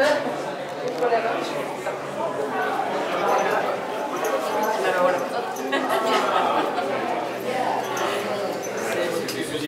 Intolerante.